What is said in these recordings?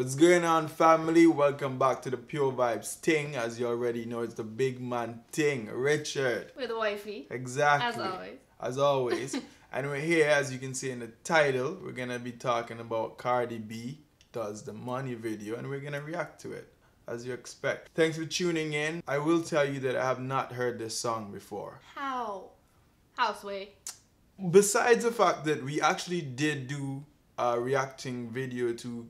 What's going on, family? Welcome back to the Pure Vybz Ting. As you already know, it's the big man Ting, Richard. With wifey. Exactly. As always. As always. and we're here, as you can see in the title, we're gonna be talking about Cardi B does the money video, and we're gonna react to it as you expect. Thanks for tuning in. I will tell you that I have not heard this song before. How? Houseway. Besides the fact that we actually did do a reacting video to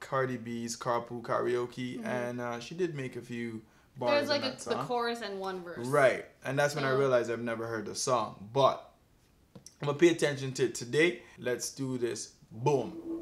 Cardi B's Carpool Karaoke, and uh, she did make a few bars. There's like a, the chorus and one verse. Right, and that's when I realized I've never heard the song. But I'm gonna pay attention to it today. Let's do this. Boom.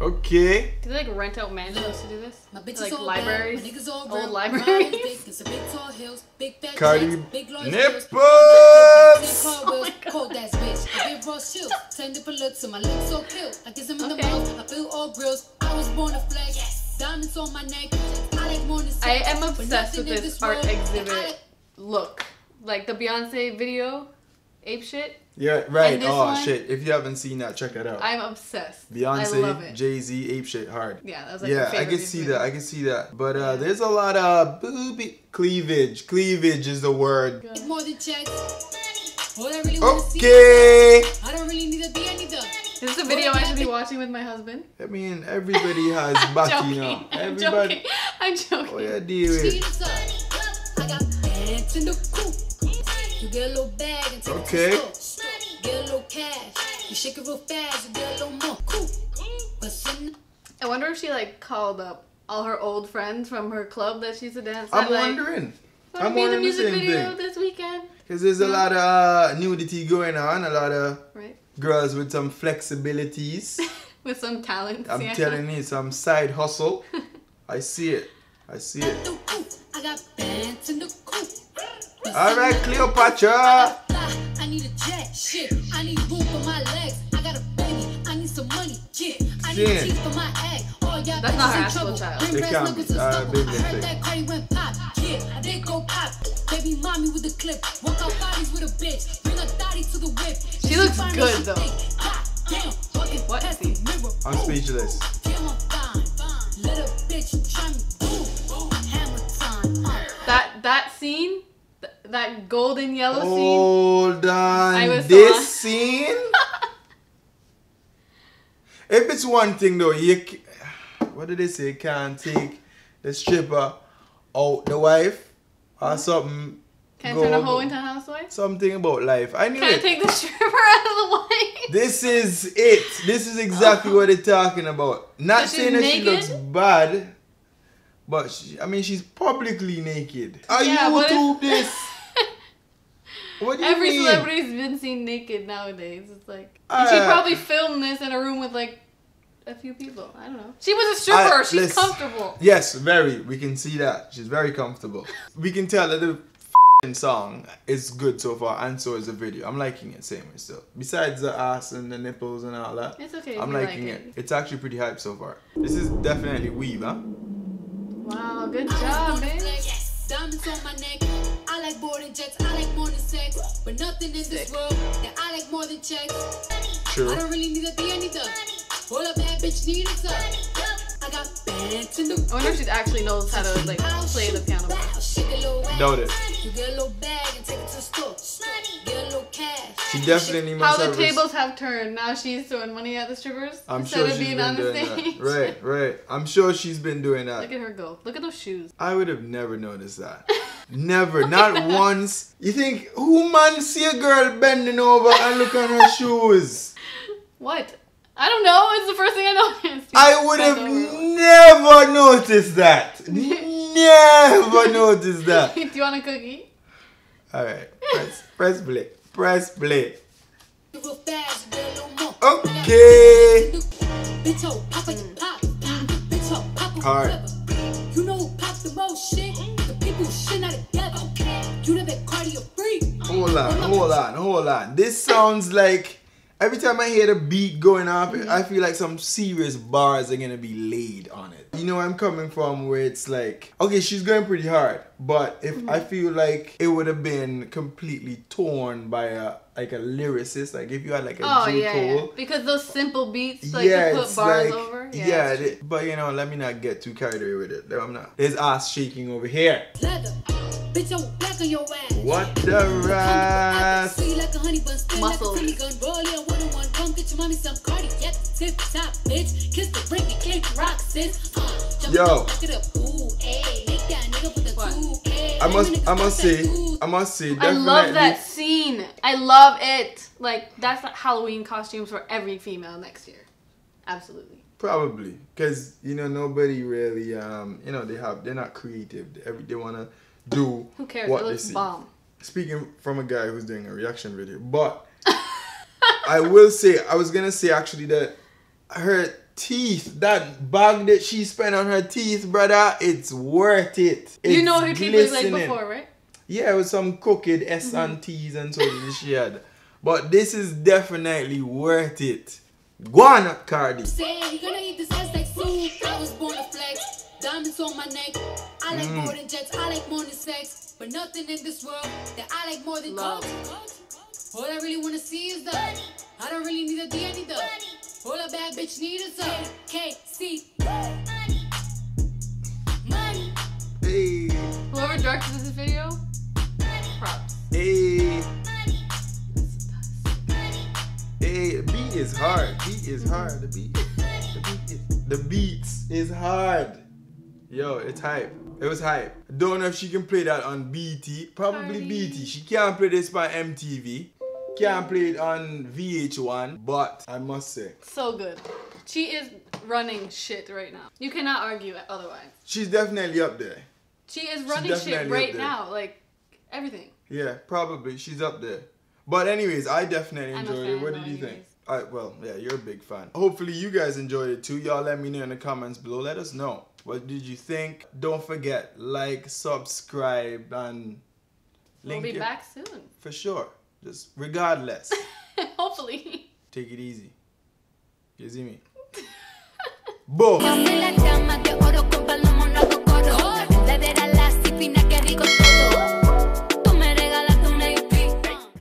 Okay. Do they like rent out mansions to do this? My bitches Like all libraries? My niggas all Old libraries? Big, big tall hills, big fat Cardi jacks, big large nipples. big Oh my God. cold ass bitch. I give raw chills, ten different looks, and my lips so kill. I kiss them in the mouth, I feel all grills. I was born to flex, diamonds on my neck. I like more than sex, I am obsessed with in this art world that I exhibit like- look. Like the Beyonce video, Ape Shit. Yeah, right. And Oh one? shit! If you haven't seen that, check it out. I'm obsessed. Beyonce. Jay Z, ape shit hard. yeah, that was like yeah, I can see video. that. I can see that. But uh, Yeah. there's a lot of booby cleavage. Cleavage is the word. It's more than checks. All I really wanna see Okay. I don't really need to be any. This is a video I should be watching with my husband. I mean, everybody has body, joking. you know. I'm Everybody. joking. I'm joking. Oh yeah, deal with. You get a little bag and take Okay. it to the store. Get a little cash. You shake it real fast, you get a little more. Cool. But some I wonder if she like called up all her old friends from her club that she used to dance I'm at. like, wondering. "Wanna I'm be in the wondering the same video thing. this weekend, Because there's a lot of uh, nudity going on, a lot of right? girls with some flexibilities. With some talent. I'm yeah. telling you, some side hustle. I see it. I see it. All some right, I Cleopatra. got fly. I need a jet. Shit. I need room for my legs. I got a baby. I need some money. Yeah. I need Shit. teeth for my egg. Oh, yeah, That's not her in actual trouble. child. Bring It brass can't knuckles be. and Uh, stubble. baby I heard thing. that Cardi went pop. Yeah, I did go pop. Baby mommy with the clip. Walk out bodies with a bitch. Bring a thotty to the whip. She looks find good, out she though. think, God damn, fucking What test is the mirror. I'm speechless. That golden yellow scene. Hold on. This on- scene. if it's one thing though, you what did they say? Can't take the stripper out the wife or hmm? something. Can't turn a hoe into a housewife. Something about life. I knew Can't it. take the stripper out of the way. This is it. This is exactly oh. what they're talking about. Not So saying that she looks bad, but she, I mean she's publicly naked. Are Yeah, but YouTube if- this? What do you Every mean? celebrity's been seen naked nowadays. It's like and she Uh, probably filmed this in a room with like a few people. I don't know. She was a stripper. I- She's listen. comfortable. Yes, very. We can see that she's very comfortable. we can tell that the f***ing song is good so far, and so is the video. I'm liking it same way still. Besides the ass and the nipples and all that, It's okay. I'm liking like it. It's actually pretty hype so far. This is definitely weave, huh? Wow, good I was job, born to man. Sex. But nothing in this world that I like more than checks. True. I don't really need to be any done. All a bad bitch need is up. I got bands in the I wonder if she actually knows how to like play the piano. Bow, shake a little ass. Doubt it. You get a little bag and take it to the store. Get a little cash. She definitely How the have. res- tables have turned. Now she's throwing money at the strippers I'm instead sure of being on the stage. that. Right, right. I'm sure she's been doing that. Look at her go. Look at those shoes. I would have never noticed that. Never, not once. You think who man see a girl bending over and look at her shoes? What? I don't know. It's the first thing I noticed. I would have never noticed that. never noticed that. Do you want a cookie? All right, press, press play, press play. Real fast, get a little more. Okay. Mm. Bitch, oh, You know who popped the most shit? The people who shit not together. You know that cardio free. Hold on, hold on, hold on. This sounds like every time I hear the beat going up, Mm-hmm. I feel like some serious bars are gonna be laid on it. You know where I'm coming from where it's like, okay, she's going pretty hard, but if I Mm-hmm. feel like it would have been completely torn by a like a lyricist, like if you had like a Oh J. yeah, Cole. yeah, because those simple beats like to put it's bars like- over. Yeah, Yeah, true. but you know, let me not get too carried away with it. No, I'm not. There's ass shaking over here. Leather. Bitch, I will black on your ass. What the ras? See like a honey bun, spin like a Muscles. pretty gun. Roll in one on one, come get your mommy some cardiac. Tip top, bitch. Kiss the ring and click rock, sis. Uh, Yo. up, back it up. Ooh, ayy. Make that nigga put the What? 2K. I must, I must fuck say. I must say, I love that scene. I love it. Like that's like Halloween costumes for every female next year. Absolutely. Probably, cause you know nobody really, um, you know they have, they're not creative. They, every, they wanna do Who cares? what it they looks see. bomb. Speaking from a guy who's doing a reaction video, but I will say, I was gonna say actually that her teeth, that bag that she spent on her teeth, brother, it's worth it. you know her teeth was like before, right? Yeah, it was some crooked S mm-hmm. and T's and so that she had. But this is definitely worth it. Go on, Cardi. Say you gonna eat this ass like soup. I was born to flex. Diamonds on my neck. I like Mm. more than jets. I like more than sex. But nothing in this world that I like more than Love. drugs. All I really wanna see is the. Money. I don't really need a D, I need the. All a bad bitch need is a KC. Money. Hey, Whoever directed this video, props. hey, hey. The beat is hard. Beat is hard. The beat. The beat is. The beats is hard. Yo, it's hype. It was hype. Don't know if she can play that on BT. Probably. BT. She can't play this by MTV. Can't play it on VH1. But I must say, So good. She is running shit right now. You cannot argue otherwise. she's definitely up there. She is running shit right now. Like everything. Yeah, probably. She's up there. But anyways, I definitely enjoyed it. What did you think? anyways. I well, yeah, you're a big fan. Hopefully you guys enjoyed it too. Y'all let me know in the comments below. Let us know. What did you think? Don't forget, like, subscribe, and link. We'll be back soon. For sure. Just regardless. Hopefully. Take it easy. You see me? Boom.